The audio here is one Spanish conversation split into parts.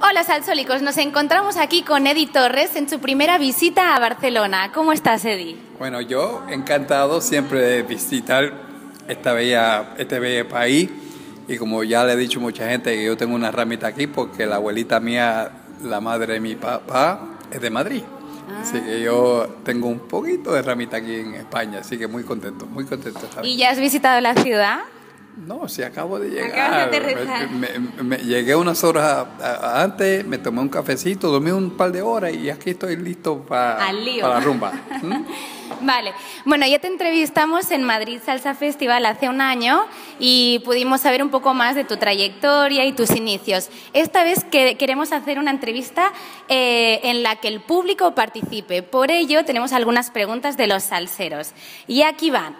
Hola Salsólicos, nos encontramos aquí con Eddie Torres en su primera visita a Barcelona. ¿Cómo estás, Eddie? Bueno, yo encantado siempre de visitar esta bella, este bello país y como ya le he dicho a mucha gente que yo tengo una ramita aquí porque la abuelita mía, la madre de mi papá, es de Madrid. Así que yo tengo un poquito de ramita aquí en España, así que muy contento, muy contento. estar ¿Y ya has visitado la ciudad? No, si acabo de llegar. Acabas de aterrizar. Me- me- me- llegué unas horas a- a- antes, me tomé un cafecito, dormí un par de horas y aquí estoy listo pa- para la rumba. ¿Mm? Vale, bueno, ya te entrevistamos en Madrid Salsa Festival hace un año y pudimos saber un poco más de tu trayectoria y tus inicios. Esta vez que queremos hacer una entrevista eh, en la que el público participe. Por ello, tenemos algunas preguntas de los salseros. Y aquí van.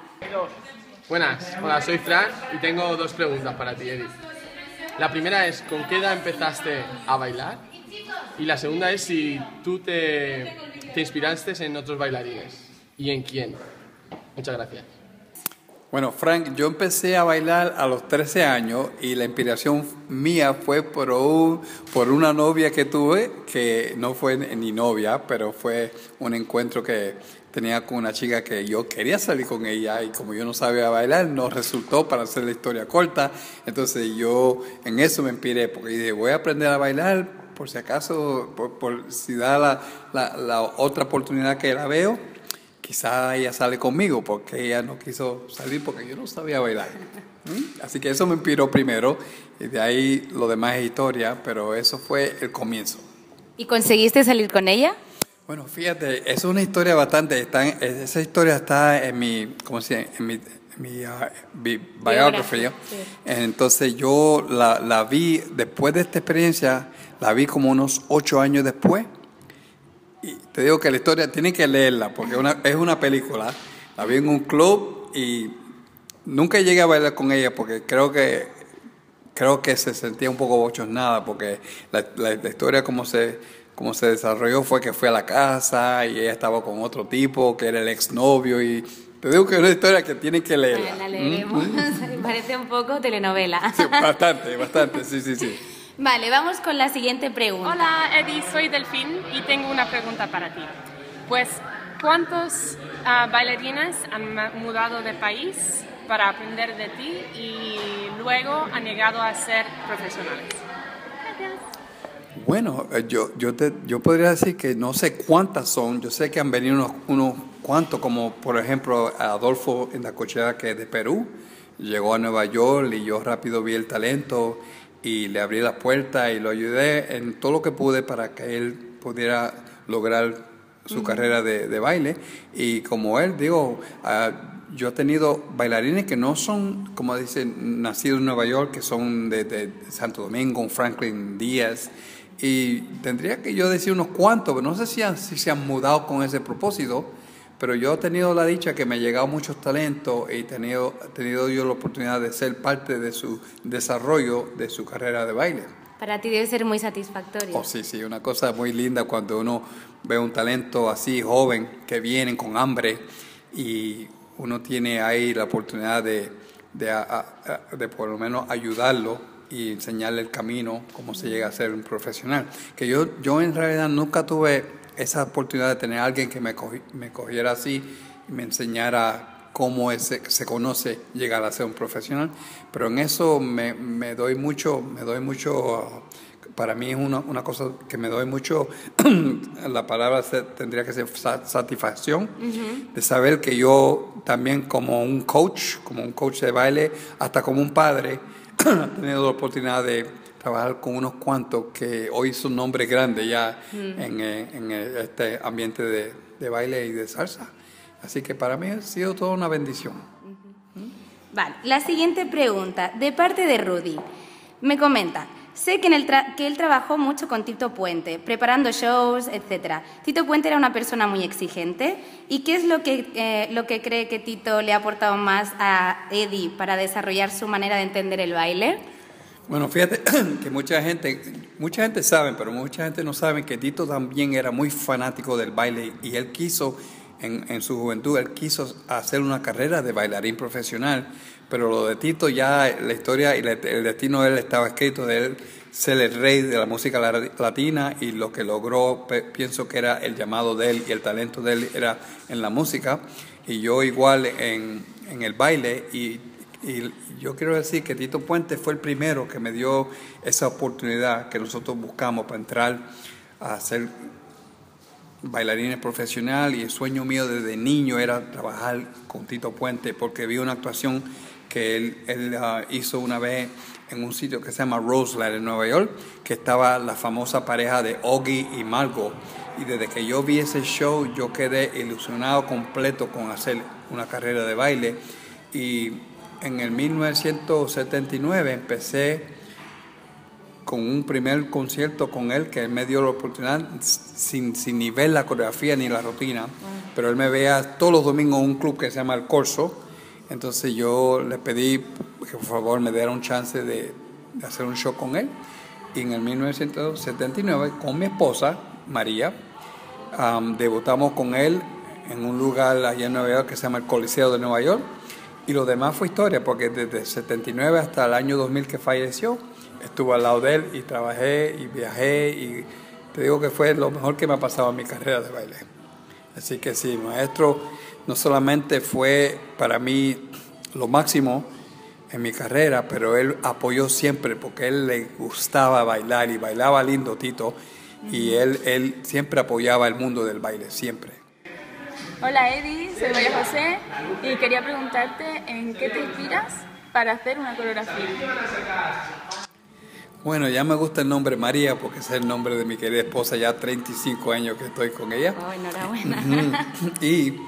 Buenas, hola, soy Fran y tengo dos preguntas para ti, Edith. La primera es, ¿con qué edad empezaste a bailar? Y la segunda es si tú te, te inspiraste en otros bailarines. ¿Y en quién? Muchas gracias. Bueno, Frank, yo empecé a bailar a los 13 años y la inspiración mía fue por, un- por una novia que tuve, que no fue ni novia, pero fue un encuentro que tenía con una chica que yo quería salir con ella y como yo no sabía bailar, no resultó para hacer la historia corta. Entonces yo en eso me inspiré, porque dije, voy a aprender a bailar por si acaso, por, si da la, la- otra oportunidad que la veo quizá ella sale conmigo porque ella no quiso salir porque yo no sabía bailar. Así que eso me inspiró primero y de ahí lo demás es historia, pero eso fue el comienzo. ¿Y conseguiste salir con ella? Bueno, fíjate, es una historia bastante, está en- esa historia está en mi, ¿cómo se llama? En mi, mi, bi- biography. Biografía, Entonces yo la, la vi, después de esta experiencia, la vi como unos ocho años después. Y te digo que la historia tiene que leerla porque una- es una película. La vi en un club y nunca llegué a bailar con ella porque creo que creo que se sentía un poco bochornada porque la, la- la historia como se como se desarrolló fue que fue a la casa y ella estaba con otro tipo que era el exnovio y te digo que es una historia que tiene que leerla. La leeremos. Parece un poco telenovela. Sí, bastante, bastante, sí, sí, sí. Vale, vamos con la siguiente pregunta. Hola Eddie, soy Delfín y tengo una pregunta para ti. Pues, ¿cuántos ah, bailarines han mudado de país para aprender de ti y luego han llegado a ser profesionales? Bueno, eh, yo, yo, te, yo podría decir que no sé cuántas son, yo sé que han venido unos, unos cuantos, como por ejemplo Adolfo en la cochera que es de Perú, llegó a Nueva York y yo rápido vi el talento y le abrí la puerta y lo ayudé en todo lo que pude para que él pudiera lograr su carrera de, de baile. Y como él, digo, ah, yo he tenido bailarines que no son, como dicen, nacidos en Nueva York, que son de, de Santo Domingo, Franklin Díaz. Y tendría que yo decir unos cuantos, pero no sé si, han- si se han mudado con ese propósito, pero yo he tenido la dicha que me han llegado muchos talentos y he tenido, he tenido yo la oportunidad de ser parte de su desarrollo de su carrera de baile. Para ti debe ser muy satisfactorio. Oh, sí, sí, una cosa muy linda cuando uno ve un talento así joven que vienen con hambre y uno tiene ahí la oportunidad de, de, a- a- de por lo menos ayudarlo y enseñarle el camino, cómo se llega a ser un profesional. Que yo, yo en realidad nunca tuve esa oportunidad de tener a alguien que me, cogi- me cogiera así y me enseñara cómo es- se, conoce llegar a ser un profesional, pero en eso me, me doy mucho, me doy mucho, uh, para mí es una, una cosa que me doy mucho, la palabra se- tendría que ser sa- satisfacción, de saber que yo también como un coach, como un coach de baile, hasta como un padre, he tenido la oportunidad de trabajar con unos cuantos que hoy son nombres grandes ya en, eh, en, eh, este ambiente de, de baile y de salsa. Así que para mí ha sido toda una bendición. Vale, la siguiente pregunta, de parte de Rudy. Me comenta, sé que, él trabajó mucho con Tito Puente, preparando shows, etc. Tito Puente era una persona muy exigente. ¿Y qué es lo que, eh, lo que cree que Tito le ha aportado más a Eddie para desarrollar su manera de entender el baile? Bueno, fíjate que mucha gente, mucha gente sabe, pero mucha gente no sabe que Tito también era muy fanático del baile y él quiso, en, en su juventud, él quiso hacer una carrera de bailarín profesional, pero lo de Tito ya, la historia y el destino de él estaba escrito, de él ser el rey de la música latina y lo que logró, pienso que era el llamado de él y el talento de él era en la música. Y yo igual en, en el baile y, y, yo quiero decir que Tito Puente fue el primero que me dio esa oportunidad que nosotros buscamos para entrar a ser bailarines profesional y el sueño mío desde niño era trabajar con Tito Puente porque vi una actuación que él, él ah, hizo una vez en un sitio que se llama Roseland en Nueva York, que estaba la famosa pareja de Oggy y Margot. Y desde que yo vi ese show, yo quedé ilusionado completo con hacer una carrera de baile. Y en el 1979 empecé con un primer concierto con él, que él me dio la oportunidad, sin, sin ni ver la coreografía ni la rutina, pero él me veía todos los domingos en un club que se llama El Corso, entonces yo le pedí que por favor me diera un chance de, hacer un show con él. Y en el 1979, con mi esposa, María, debutamos con él en un lugar allá en Nueva York que se llama el Coliseo de Nueva York. Y lo demás fue historia, porque desde el 79 hasta el año 2000 que falleció, estuve al lado de él y trabajé y viajé y te digo que fue lo mejor que me ha pasado en mi carrera de baile. Así que sí, maestro no solamente fue para mí lo máximo en mi carrera, pero él apoyó siempre porque él le gustaba bailar y bailaba lindo Tito y él, él siempre apoyaba el mundo del baile, siempre. Hola Eddie, soy María José y quería preguntarte en qué te inspiras para hacer una coreografía. Bueno, ya me gusta el nombre María porque es el nombre de mi querida esposa, ya 35 años que estoy con ella. Oh, enhorabuena. Y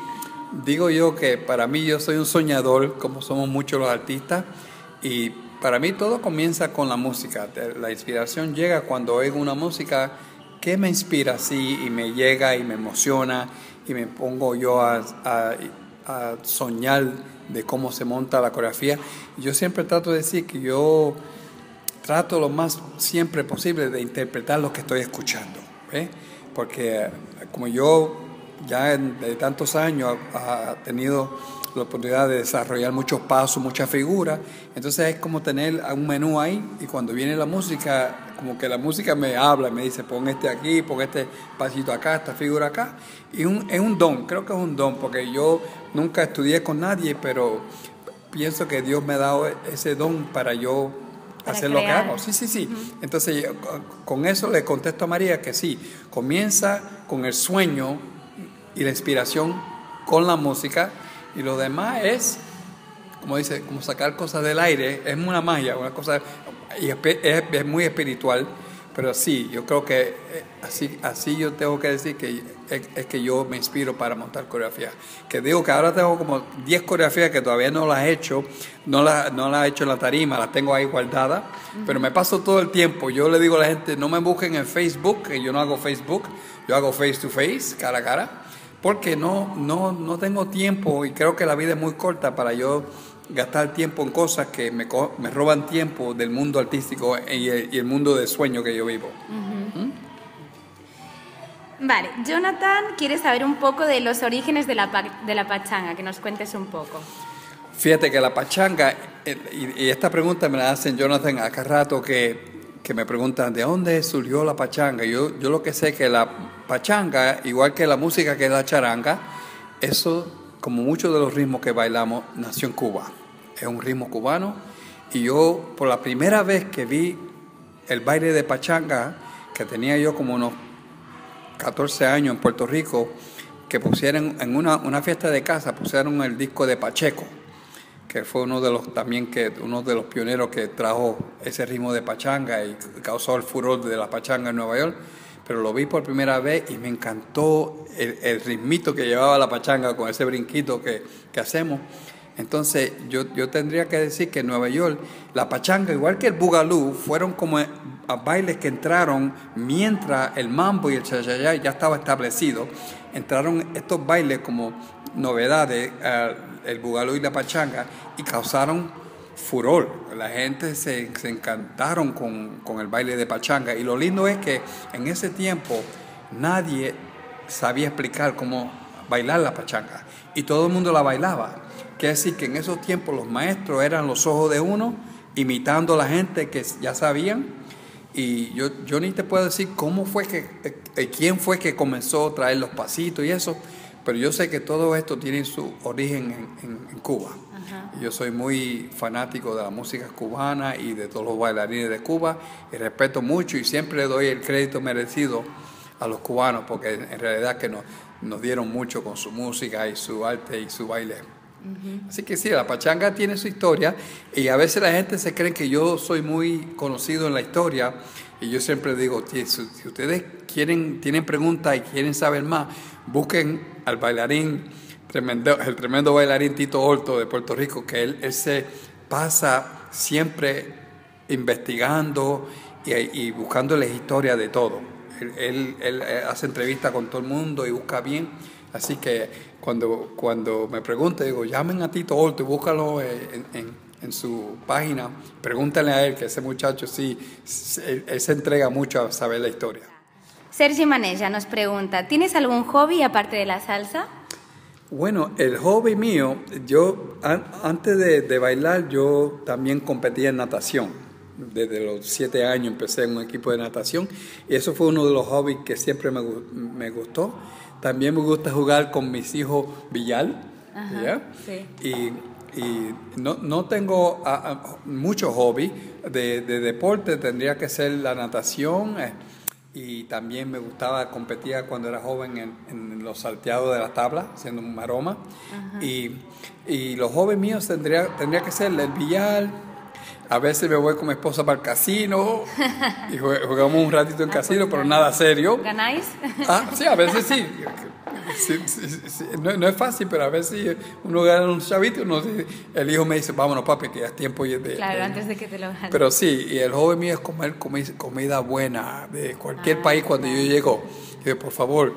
digo yo que para mí yo soy un soñador, como somos muchos los artistas, y para mí todo comienza con la música. La inspiración llega cuando oigo una música que me inspira así y me llega y me emociona y me pongo yo a, soñar de cómo se monta la coreografía. Yo siempre trato de decir que yo trato lo más siempre posible de interpretar lo que estoy escuchando, porque como yo ya de tantos años ha, tenido la oportunidad de desarrollar muchos pasos, muchas figuras. Entonces es como tener un menú ahí y cuando viene la música, como que la música me habla, me dice, pon este aquí, pon este pasito acá, esta figura acá. Y un, es un don, creo que es un don, porque yo nunca estudié con nadie, pero pienso que Dios me ha dado ese don para yo hacer lo que hago. Sí, sí, sí. Entonces con eso le contesto a María que sí, comienza con el sueño y la inspiración con la música. Y lo demás es, como dice, como sacar cosas del aire, es una magia, una cosa, y es, muy espiritual, pero sí, yo creo que eh, así, así yo tengo que decir que es, que yo me inspiro para montar coreografía. Que digo que ahora tengo como 10 coreografías que todavía no las he hecho, no las no las he hecho en la tarima, las tengo ahí guardadas, pero me paso todo el tiempo. Yo le digo a la gente, no me busquen en Facebook, que yo no hago Facebook, yo hago face to face, cara a cara porque no, no, no tengo tiempo y creo que la vida es muy corta para yo gastar tiempo en cosas que me, me roban tiempo del mundo artístico y el, mundo de sueño que yo vivo. ¿Mm? Vale, Jonathan quiere saber un poco de los orígenes de la, de la pachanga, que nos cuentes un poco. Fíjate que la pachanga, eh, y, esta pregunta me la hacen Jonathan acá rato que que me preguntan de dónde surgió la pachanga. Yo, yo lo que sé que la pachanga, igual que la música que es la charanga, eso, como muchos de los ritmos que bailamos, nació en Cuba. Es un ritmo cubano. Y yo, por la primera vez que vi el baile de pachanga, que tenía yo como unos 14 años en Puerto Rico, que pusieron en una, una fiesta de casa, pusieron el disco de Pacheco que fue uno de los también que uno de los pioneros que trajo ese ritmo de pachanga y causó el furor de la pachanga en Nueva York. Pero lo vi por primera vez y me encantó el, ritmito que llevaba la pachanga con ese brinquito que, que hacemos. Entonces yo, yo tendría que decir que en Nueva York la pachanga, igual que el bugalú, fueron como a bailes que entraron mientras el mambo y el chayayay ya estaba establecido. Entraron estos bailes como novedades. Uh, el bugalú y la pachanga y causaron furor. La gente se, encantaron con, el baile de pachanga. Y lo lindo es que en ese tiempo nadie sabía explicar cómo bailar la pachanga. Y todo el mundo la bailaba. Quiere decir que en esos tiempos los maestros eran los ojos de uno, imitando a la gente que ya sabían. Y yo, yo ni te puedo decir cómo fue que, eh, quién fue que comenzó a traer los pasitos y eso, pero yo sé que todo esto tiene su origen en, en, Cuba. Yo soy muy fanático de la música cubana y de todos los bailarines de Cuba y respeto mucho y siempre le doy el crédito merecido a los cubanos porque en realidad que nos, nos dieron mucho con su música y su arte y su baile. Así que sí, la pachanga tiene su historia y a veces la gente se cree que yo soy muy conocido en la historia y yo siempre digo, si, ustedes quieren, tienen preguntas y quieren saber más, busquen al bailarín, tremendo, el tremendo bailarín Tito Horto de Puerto Rico, que él, se pasa siempre investigando y, y buscando la historia de todo. Él, él, hace entrevistas con todo el mundo y busca bien. Así que cuando, cuando me pregunte, digo, llamen a Tito Horto y búscalo en, en, su página. Pregúntale a él, que ese muchacho sí, él, se entrega mucho a saber la historia. Sergio Manella nos pregunta, ¿tienes algún hobby aparte de la salsa? Bueno, el hobby mío, yo antes de, de, bailar, yo también competía en natación. Desde los siete años empecé en un equipo de natación y eso fue uno de los hobbies que siempre me, me gustó. También me gusta jugar con mis hijos billar. Y, no, no tengo mucho hobby de, deporte, tendría que ser la natación. Eh, y también me gustaba, competía cuando era joven en, los salteados de la tabla, haciendo un maroma. Y, y, los jóvenes míos tendría, tendría que ser el billar. A veces me voy con mi esposa para el casino y jugamos un ratito en casino, pero nada serio. ¿Ganáis? Ah, sí, a veces sí. No, es fácil, pero a veces uno gana un chavito, uno, el hijo me dice, vámonos papi, que ya es tiempo de... Claro, antes de que te lo ganes. Pero sí, y el joven mío es comer comida buena de cualquier ah, país. Cuando yo llego, yo por favor,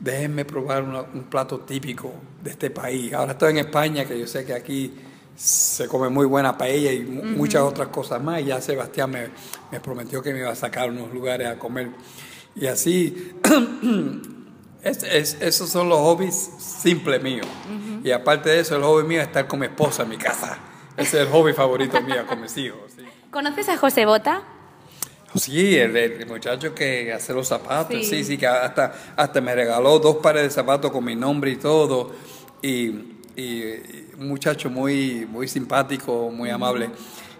déjenme probar un plato típico de este país. Ahora estoy en España, que yo sé que aquí se come muy buena paella y muchas otras cosas más. Y ya Sebastián me, me prometió que me iba a sacar unos lugares a comer. Y así Es, esos son los hobbies simples míos. Y aparte de eso, el hobby mío es estar con mi esposa en mi casa. Ese es el hobby favorito mío con mis hijos. ¿Conoces a José Bota? Sí, el, muchacho que hace los zapatos. Sí, sí, que hasta, hasta me regaló dos pares de zapatos con mi nombre y todo. Y, un muchacho muy, muy simpático, muy amable.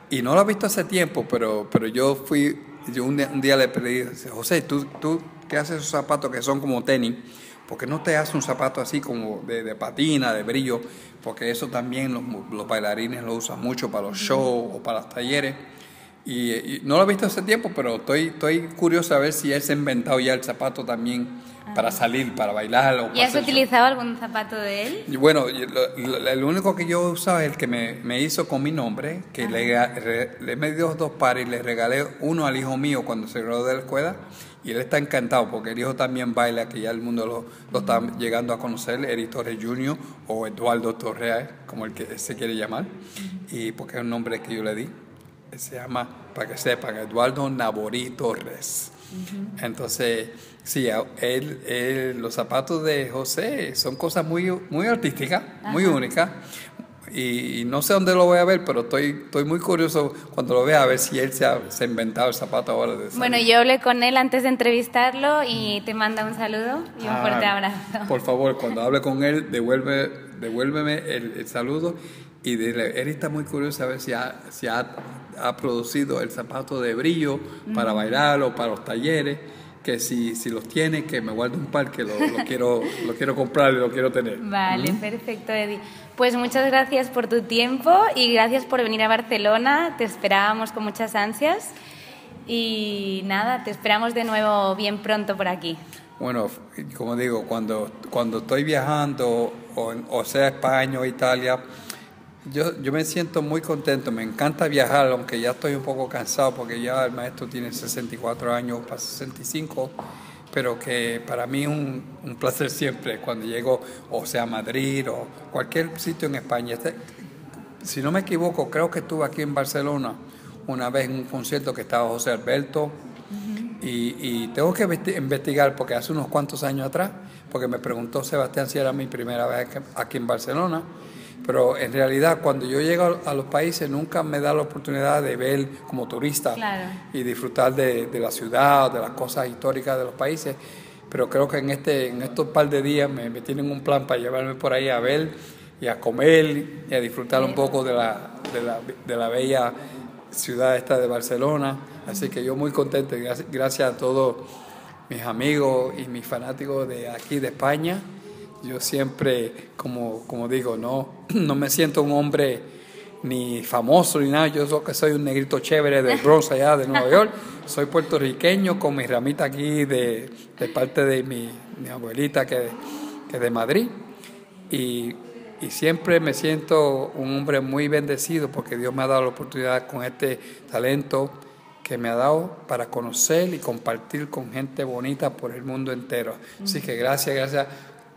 Y no lo he visto hace tiempo, pero, pero yo fui, yo un día, le pedí, José, tú, tú que hace esos zapatos que son como tenis, porque no te hace un zapato así como de, patina, de brillo, porque eso también los, bailarines lo usan mucho para los shows o para los talleres. Y, no lo he visto hace tiempo, pero estoy, estoy curioso a ver si él se ha inventado ya el zapato también para salir, para bailar. O ¿Y has utilizado algún zapato de él? bueno, el único que yo usaba es el que me, me hizo con mi nombre, que le, le, me dio dos pares y le regalé uno al hijo mío cuando se graduó de la escuela y él está encantado porque el hijo también baila, que ya el mundo lo, lo está llegando a conocer, Eric Torres Jr. o Eduardo Torres, como el que se quiere llamar, y porque es un nombre que yo le di. Se llama, para que sepan, Eduardo Naborí Torres. Entonces, sí, él, él, los zapatos de José son cosas muy, muy artísticas, muy únicas, y, no sé dónde lo voy a ver, pero estoy, estoy muy curioso cuando lo vea a ver si él se ha, se ha inventado el zapato ahora. De bueno, yo hablé con él antes de entrevistarlo y te manda un saludo y un ah, fuerte abrazo. Por favor, cuando hable con él, devuelve, devuélveme el, saludo y dile, él está muy curioso a ver si ha, si ha, ha producido el zapato de brillo para bailar o para los talleres que si, si los tiene, que me guarde un par, que lo, quiero, lo quiero comprar y lo quiero tener. Vale, perfecto, Eddie. Pues muchas gracias por tu tiempo y gracias por venir a Barcelona. Te esperábamos con muchas ansias. Y nada, te esperamos de nuevo bien pronto por aquí. Bueno, como digo, cuando, cuando estoy viajando, o, o sea España o Italia, yo, yo me siento muy contento, me encanta viajar, aunque ya estoy un poco cansado porque ya el maestro tiene 64 años, para 65, pero que para mí es un, un, placer siempre cuando llego, o sea, Madrid o cualquier sitio en España. Este, si no me equivoco, creo que estuve aquí en Barcelona una vez en un concierto que estaba José Alberto y, y, tengo que investigar porque hace unos cuantos años atrás, porque me preguntó Sebastián si era mi primera vez aquí en Barcelona Pero en realidad cuando yo llego a los países nunca me da la oportunidad de ver como turista Claro. y disfrutar de, de la ciudad, de las cosas históricas de los países. Pero creo que en, este, en estos par de días me, me tienen un plan para llevarme por ahí a ver y a comer y a disfrutar un poco de la, de la, de la bella ciudad esta de Barcelona. Así que yo muy contento gracias, a todos mis amigos y mis fanáticos de aquí de España. Yo siempre, como, como digo, no, no me siento un hombre ni famoso ni nada. Yo so- que soy un negrito chévere del Bronx allá de Nueva York. Soy puertorriqueño con mi ramita aquí de, de parte de mi, mi abuelita que, que de Madrid. Y, y siempre me siento un hombre muy bendecido porque Dios me ha dado la oportunidad con este talento que me ha dado para conocer y compartir con gente bonita por el mundo entero. Así que gracias, gracias a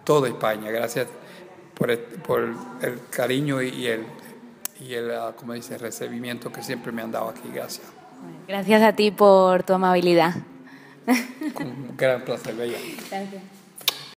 toda España, gracias por el, por el cariño y, el, y el, ah, como dice, recibimiento que siempre me han dado aquí. Gracias. Gracias a ti por tu amabilidad. Con un gran placer, Bella. Gracias.